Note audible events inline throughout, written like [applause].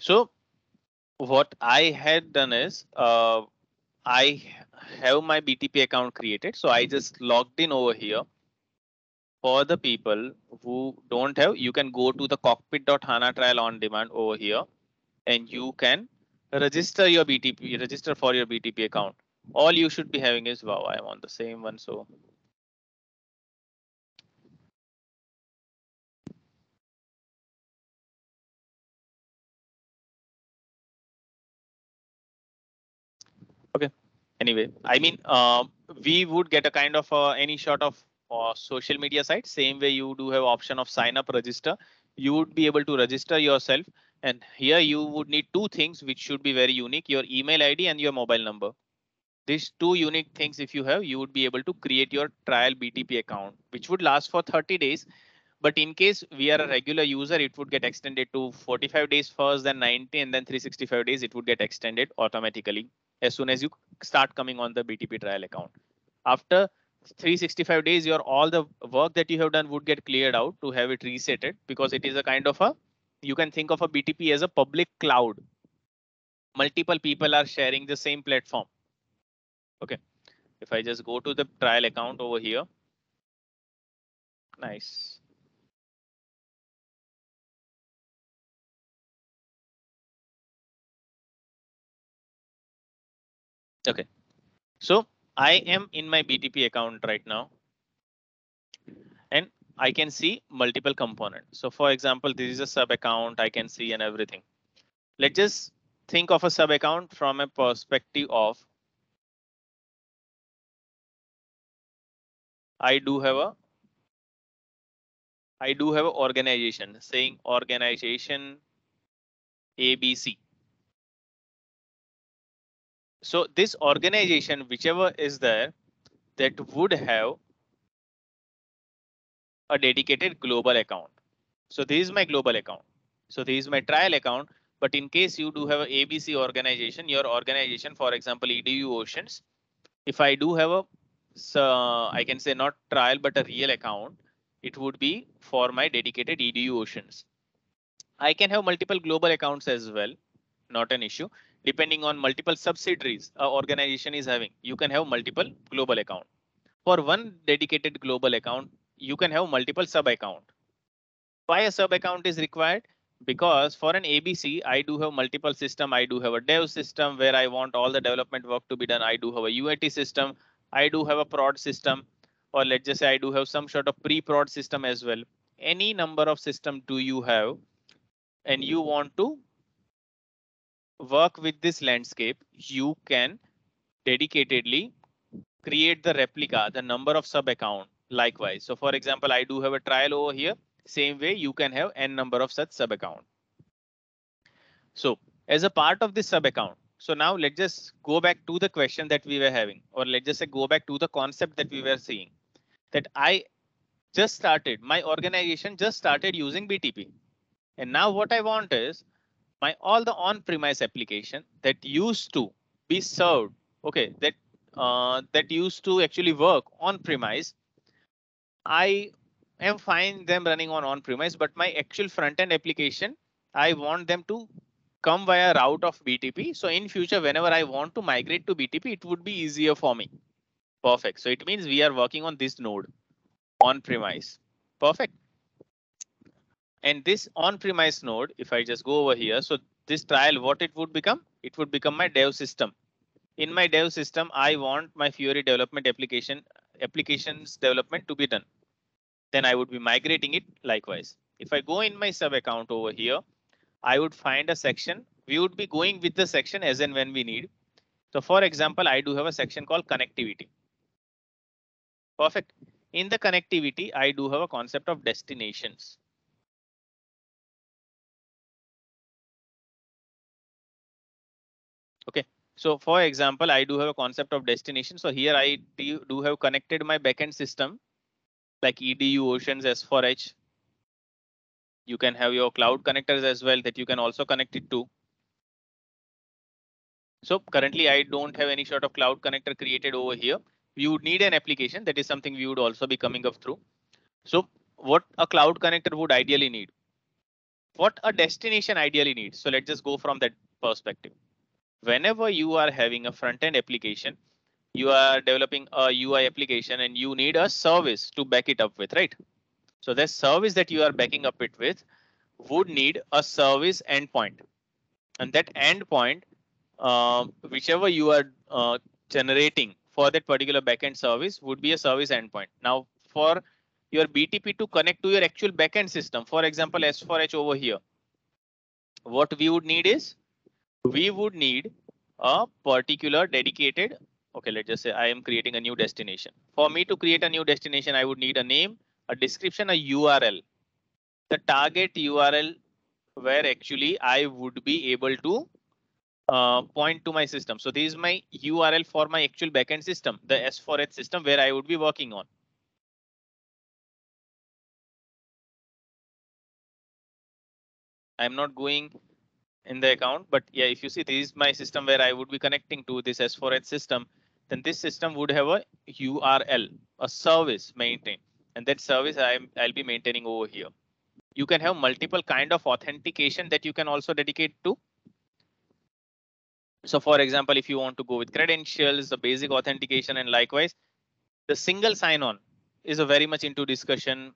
So what I had done is uh, I have my BTP account created. So I just logged in over here. For the people who don't have, you can go to the cockpit.hana trial on demand over here and you can register your BTP, register for your BTP account. All you should be having is wow, I'm on the same one. So okay. Anyway i mean uh, we would get a kind of uh, any sort of uh, social media site same way you do have option of sign up register. You would be able to register yourself and here you would need two things which should be very unique your email id and your mobile number. These two unique things if you have you would be able to create your trial btp account which would last for 30 days but in case we are a regular user it would get extended to 45 days first then 90 and then 365 days it would get extended automatically as soon as you start coming on the BTP trial account. After 365 days, your all the work that you have done would get cleared out to have it resetted because it is a kind of a you can think of a BTP as a public cloud. Multiple people are sharing the same platform. OK, if I just go to the trial account over here. Nice. Okay, so I am in my BTP account right now. And I can see multiple components. So for example, this is a sub account I can see and everything. Let's just think of a sub account from a perspective of I do have a I do have an organization saying organization ABC so this organization, whichever is there, that would have a dedicated global account. So this is my global account. So this is my trial account. But in case you do have a ABC organization, your organization, for example, EDU Oceans, if I do have a, so uh, I can say not trial, but a real account, it would be for my dedicated EDU Oceans. I can have multiple global accounts as well, not an issue depending on multiple subsidiaries a organization is having, you can have multiple global account. For one dedicated global account, you can have multiple sub account. Why a sub account is required? Because for an ABC, I do have multiple system. I do have a dev system where I want all the development work to be done. I do have a UAT system. I do have a prod system, or let's just say I do have some sort of pre-prod system as well. Any number of system do you have and you want to work with this landscape, you can dedicatedly create the replica, the number of sub account likewise. So for example, I do have a trial over here. Same way you can have n number of such sub account. So as a part of this sub account, so now let's just go back to the question that we were having, or let's just say go back to the concept that we were seeing that I just started my organization just started using BTP. And now what I want is my all the on-premise application that used to be served, okay, that uh, that used to actually work on-premise, I am fine them running on on-premise, but my actual front-end application, I want them to come via route of BTP. So in future, whenever I want to migrate to BTP, it would be easier for me. Perfect. So it means we are working on this node on premise. Perfect. And this on-premise node, if I just go over here, so this trial, what it would become? It would become my dev system. In my dev system, I want my Fiori development application applications development to be done. Then I would be migrating it likewise. If I go in my sub account over here, I would find a section. We would be going with the section as and when we need. So for example, I do have a section called connectivity. Perfect. In the connectivity, I do have a concept of destinations. OK, so for example, I do have a concept of destination. So here I do have connected my backend system like EDU Oceans S4H. You can have your cloud connectors as well that you can also connect it to. So currently I don't have any sort of cloud connector created over here. You would need an application that is something we would also be coming up through. So what a cloud connector would ideally need what a destination ideally needs. So let's just go from that perspective. Whenever you are having a front end application, you are developing a UI application and you need a service to back it up with, right? So the service that you are backing up it with would need a service endpoint. And that endpoint, uh, whichever you are uh, generating for that particular backend service would be a service endpoint. Now for your BTP to connect to your actual backend system, for example, S4H over here, what we would need is we would need a particular dedicated okay let's just say i am creating a new destination. For me to create a new destination i would need a name a description a url the target url where actually i would be able to uh, point to my system. So this is my url for my actual backend system the s4h system where i would be working on. I'm not going in the account. But yeah, if you see this is my system where I would be connecting to this S4H system, then this system would have a URL, a service maintained. And that service I'm, I'll be maintaining over here. You can have multiple kind of authentication that you can also dedicate to. So for example, if you want to go with credentials, the basic authentication and likewise, the single sign-on is a very much into discussion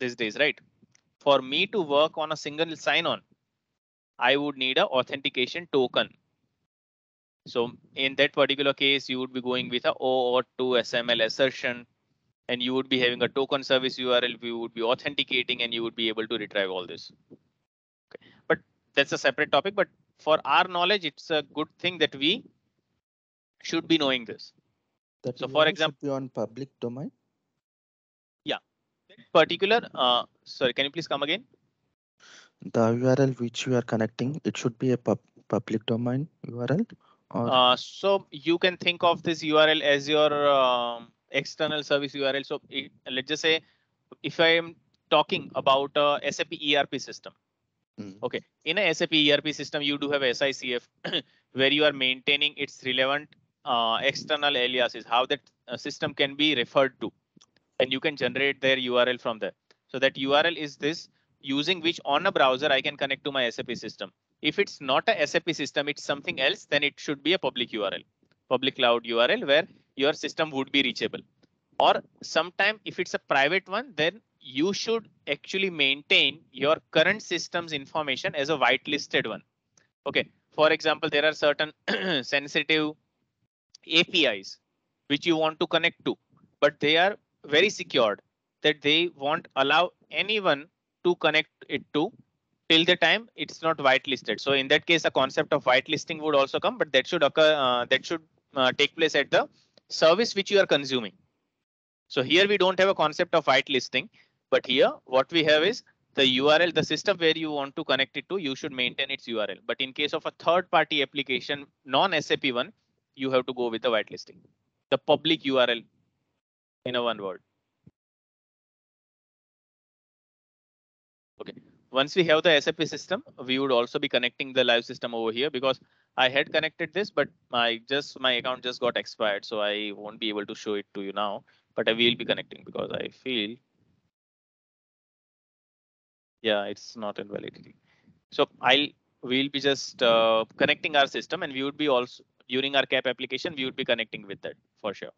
these days, right? For me to work on a single sign-on, I would need a authentication token. So in that particular case, you would be going with a OAuth 2 SAML assertion and you would be having a token service URL. We would be authenticating and you would be able to retrieve all this. Okay. But that's a separate topic. But for our knowledge, it's a good thing that we should be knowing this. That So for example- on public domain. Yeah, particular, uh, sorry, can you please come again? The URL which you are connecting, it should be a pub public domain URL or Uh, so you can think of this URL as your um, external service URL. So it, let's just say if I am talking about a SAP ERP system. Mm. Okay, in a SAP ERP system, you do have SICF [coughs] where you are maintaining its relevant uh, external aliases, how that uh, system can be referred to, and you can generate their URL from there. So that URL is this using which on a browser I can connect to my SAP system. If it's not a SAP system, it's something else, then it should be a public URL, public cloud URL where your system would be reachable. Or sometime if it's a private one, then you should actually maintain your current system's information as a whitelisted one. Okay. For example, there are certain [clears throat] sensitive APIs which you want to connect to, but they are very secured that they won't allow anyone to connect it to till the time it's not whitelisted. So in that case, a concept of whitelisting would also come, but that should occur, uh, that should uh, take place at the service which you are consuming. So here we don't have a concept of whitelisting, but here what we have is the URL, the system where you want to connect it to, you should maintain its URL. But in case of a third party application, non-SAP one, you have to go with the whitelisting, the public URL in a one word. Once we have the SAP system, we would also be connecting the live system over here because I had connected this, but my just my account just got expired, so I won't be able to show it to you now. But I will be connecting because I feel, yeah, it's not in validity. So I'll we'll be just uh, connecting our system, and we would be also during our CAP application, we would be connecting with that for sure.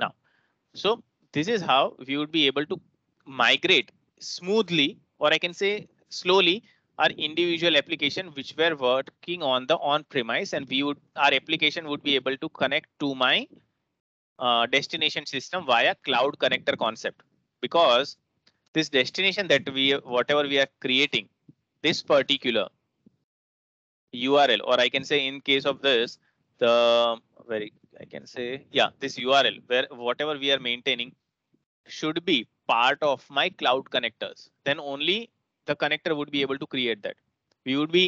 Now, so this is how we would be able to migrate smoothly, or I can say slowly, our individual application which were working on the on-premise, and we would our application would be able to connect to my uh, destination system via cloud connector concept. Because this destination that we whatever we are creating this particular url or i can say in case of this the very i can say yeah this url where whatever we are maintaining should be part of my cloud connectors then only the connector would be able to create that we would be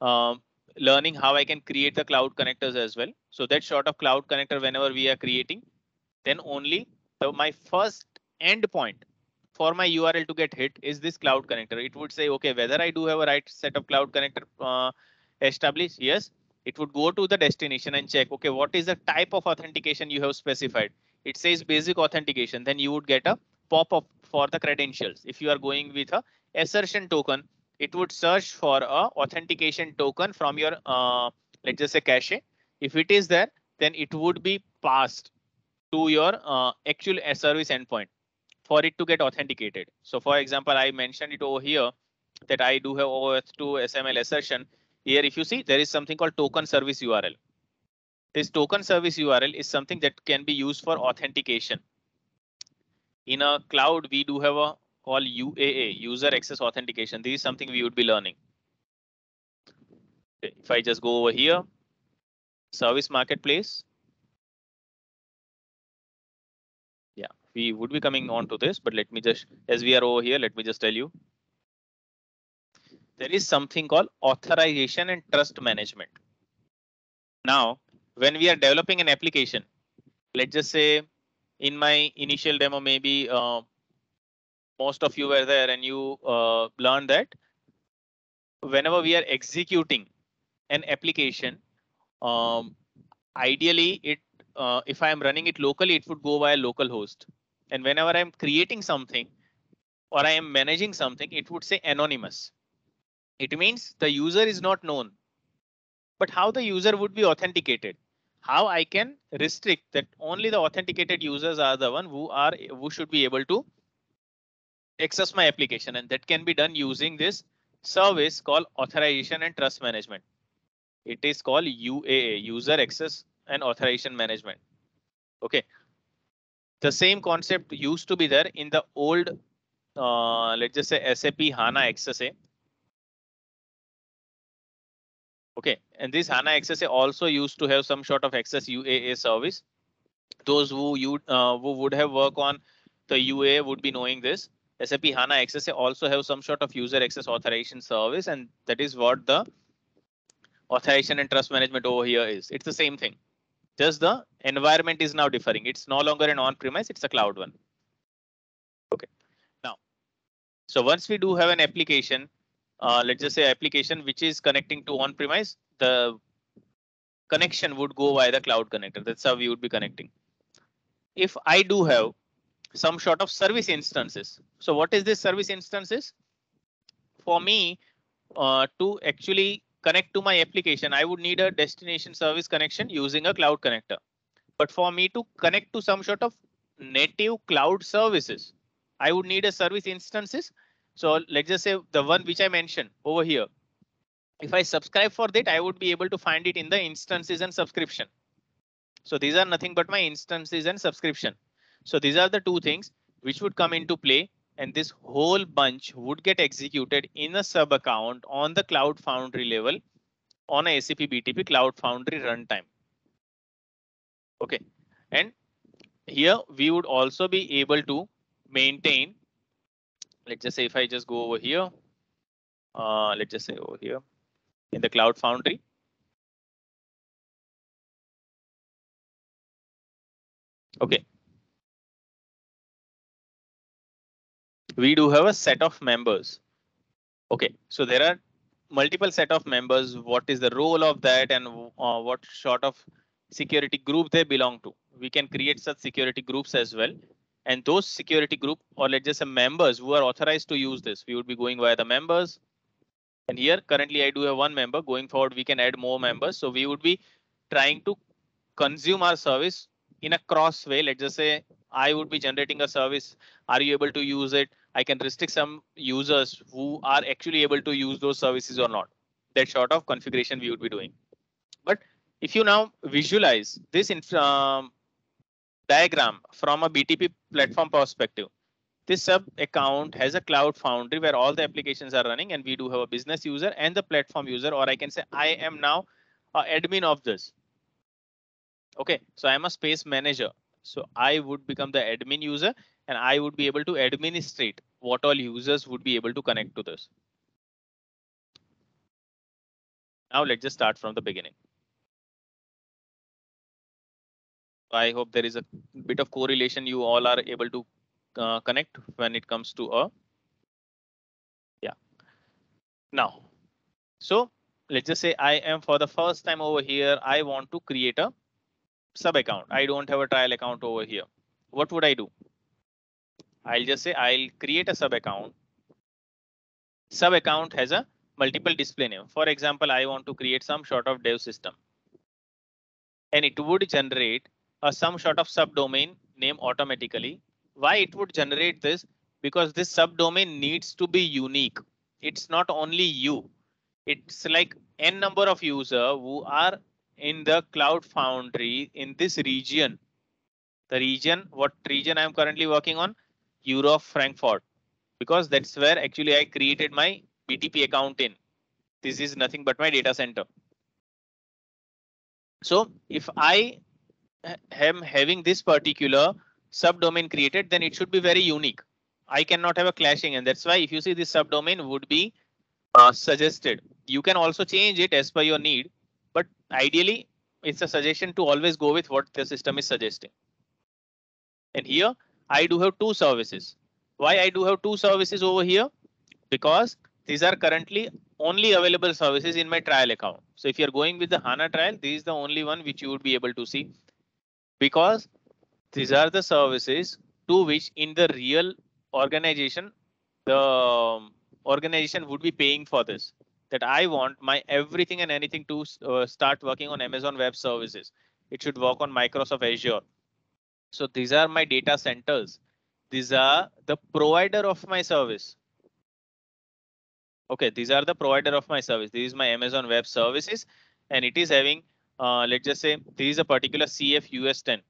um, learning how i can create the cloud connectors as well so that sort of cloud connector whenever we are creating then only the, my first endpoint for my URL to get hit is this cloud connector. It would say, okay, whether I do have a right set of cloud connector uh, established, yes, it would go to the destination and check, okay, what is the type of authentication you have specified? It says basic authentication, then you would get a pop-up for the credentials. If you are going with a assertion token, it would search for a authentication token from your, uh, let's just say cache. If it is there, then it would be passed to your uh, actual service endpoint for it to get authenticated. So for example, I mentioned it over here that I do have OAuth 2 SAML assertion. Here, if you see, there is something called token service URL. This token service URL is something that can be used for authentication. In a cloud, we do have a call UAA, user access authentication. This is something we would be learning. If I just go over here, service marketplace. Yeah, we would be coming on to this, but let me just, as we are over here, let me just tell you. There is something called authorization and trust management. Now, when we are developing an application, let's just say in my initial demo, maybe uh, most of you were there and you uh, learned that whenever we are executing an application, um, ideally it uh, if I am running it locally, it would go via localhost. And whenever I'm creating something or I am managing something, it would say anonymous. It means the user is not known. But how the user would be authenticated? How I can restrict that only the authenticated users are the one who are who should be able to access my application and that can be done using this service called authorization and trust management. It is called UAA, user access and authorization management. OK. The same concept used to be there in the old, uh, let's just say SAP HANA XSA. OK, and this HANA XSA also used to have some sort of access UAA service. Those who you uh, who would have worked on the UAA would be knowing this. SAP HANA XSA also have some sort of user access authorization service, and that is what the authorization and trust management over here is. It's the same thing. Just the environment is now differing. It's no longer an on-premise, it's a cloud one. Okay. Now, so once we do have an application, uh, let's just say application which is connecting to on-premise, the connection would go via the cloud connector. That's how we would be connecting. If I do have some sort of service instances. So what is this service instances? For me, uh, to actually connect to my application, I would need a destination service connection using a cloud connector. But for me to connect to some sort of native cloud services, I would need a service instances. So let's just say the one which I mentioned over here. If I subscribe for that, I would be able to find it in the instances and subscription. So these are nothing but my instances and subscription. So these are the two things which would come into play and this whole bunch would get executed in a sub account on the Cloud Foundry level on a SAP BTP Cloud Foundry runtime. OK, and here we would also be able to maintain. Let's just say if I just go over here, uh, let's just say over here in the Cloud Foundry. OK, we do have a set of members. OK, so there are multiple set of members. What is the role of that and uh, what sort of security group they belong to? We can create such security groups as well. And those security group or let's just say members who are authorized to use this, we would be going via the members. And here currently I do have one member going forward. We can add more members. So we would be trying to consume our service in a cross way. Let's just say I would be generating a service. Are you able to use it? I can restrict some users who are actually able to use those services or not. That sort of configuration we would be doing. But if you now visualize this um, diagram from a BTP mm-hmm. platform perspective, this sub account has a cloud foundry where all the applications are running and we do have a business user and the platform user, or I can say I am now a admin of this. OK, so I'm a space manager. So I would become the admin user and I would be able to administrate what all users would be able to connect to this. Now let's just start from the beginning. I hope there is a bit of correlation you all are able to uh, connect when it comes to a. Yeah. Now, so let's just say I am for the first time over here. I want to create a sub account. I don't have a trial account over here. What would I do? I'll just say I'll create a sub account. sub account has a multiple display name. For example, I want to create some sort of dev system and it would generate a some sort of subdomain name automatically. Why it would generate this? Because this subdomain needs to be unique. It's not only you. It's like n number of user who are in the cloud foundry in this region. The region, what region I'm currently working on? Europe, Frankfurt, because that's where actually I created my BTP account in. This is nothing but my data center. So if I am having this particular subdomain created, then it should be very unique. I cannot have a clashing and that's why if you see this subdomain would be uh, suggested. You can also change it as per your need, but ideally it's a suggestion to always go with what the system is suggesting. And here I do have two services. Why I do have two services over here? Because these are currently only available services in my trial account. So if you're going with the HANA trial, this is the only one which you would be able to see because these are the services to which in the real organization, the organization would be paying for this that I want my everything and anything to uh, start working on Amazon Web Services. It should work on Microsoft Azure. So these are my data centers. These are the provider of my service. Okay, these are the provider of my service. This is my Amazon Web Services, and it is having, uh, let's just say, this is a particular CF US 10.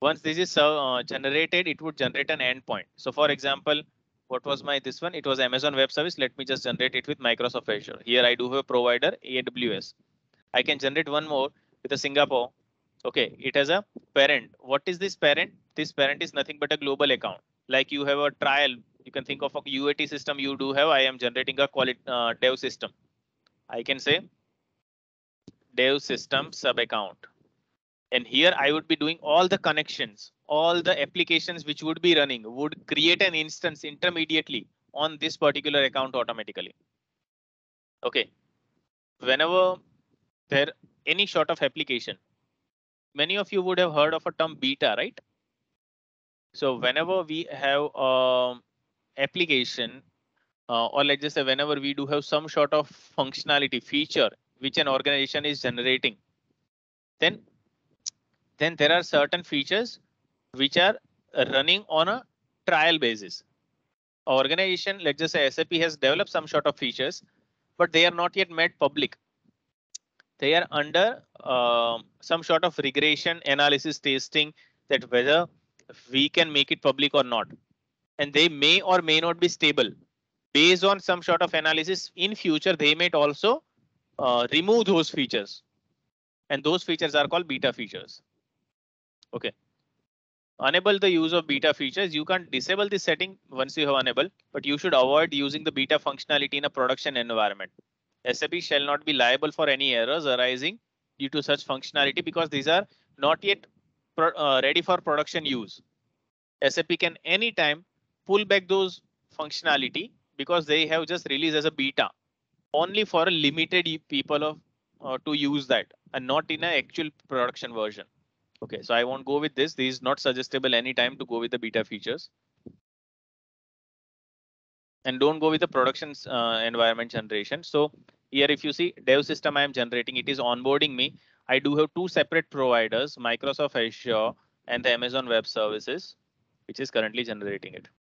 Once this is uh, generated, it would generate an endpoint. So for example, what was my this one? It was Amazon Web Service. Let me just generate it with Microsoft Azure. Here I do have a provider AWS. I can generate one more with a Singapore. Okay, it has a parent. What is this parent? This parent is nothing but a global account. Like you have a trial you can think of a UAT system you do have. I am generating a quality uh, dev system. I can say dev system sub account. And here I would be doing all the connections, all the applications which would be running would create an instance intermediately on this particular account automatically. OK, whenever there any sort of application, many of you would have heard of a term beta, right? So whenever we have um, application uh, or let's just say whenever we do have some sort of functionality feature which an organization is generating. Then then there are certain features which are running on a trial basis. Organization let's just say sap has developed some sort of features but they are not yet made public. They are under uh, some sort of regression analysis testing that whether we can make it public or not. And they may or may not be stable. Based on some sort of analysis in future, they might also uh, remove those features. And those features are called beta features. OK. Enable the use of beta features. You can disable this setting once you have enabled, but you should avoid using the beta functionality in a production environment. SAP shall not be liable for any errors arising due to such functionality because these are not yet uh, ready for production use. SAP can anytime pull back those functionality because they have just released as a beta only for a limited people of uh, to use that and not in an actual production version. Okay, so I won't go with this. This is not suggestible anytime to go with the beta features. And don't go with the production uh, environment generation. So here, if you see dev system I am generating, it is onboarding me. I do have two separate providers, Microsoft Azure and the Amazon Web Services, which is currently generating it.